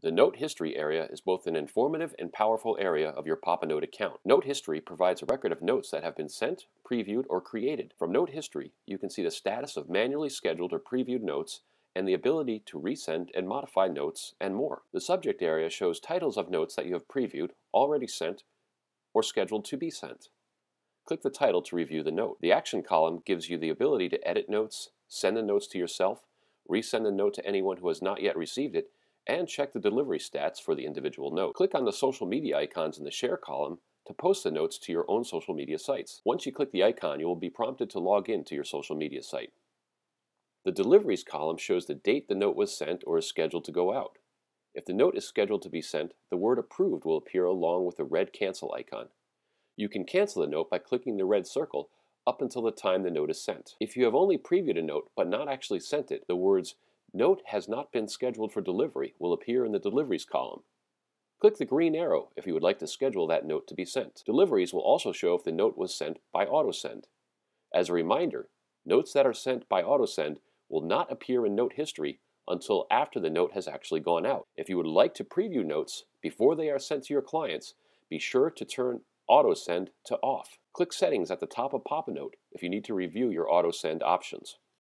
The Note History area is both an informative and powerful area of your Popanote account. Note History provides a record of notes that have been sent, previewed, or created. From Note History, you can see the status of manually scheduled or previewed notes and the ability to resend and modify notes and more. The subject area shows titles of notes that you have previewed, already sent, or scheduled to be sent. Click the title to review the note. The action column gives you the ability to edit notes, send the notes to yourself, resend the note to anyone who has not yet received it, and check the delivery stats for the individual note. Click on the social media icons in the Share column to post the notes to your own social media sites. Once you click the icon, you will be prompted to log in to your social media site. The Deliveries column shows the date the note was sent or is scheduled to go out. If the note is scheduled to be sent, the word Approved will appear along with the red Cancel icon. You can cancel the note by clicking the red circle up until the time the note is sent. If you have only previewed a note but not actually sent it, the words Note has not been scheduled for delivery will appear in the Deliveries column. Click the green arrow if you would like to schedule that note to be sent. Deliveries will also show if the note was sent by AutoSend. As a reminder, notes that are sent by AutoSend will not appear in note history until after the note has actually gone out. If you would like to preview notes before they are sent to your clients, be sure to turn AutoSend to off. Click Settings at the top of Popanote if you need to review your AutoSend options.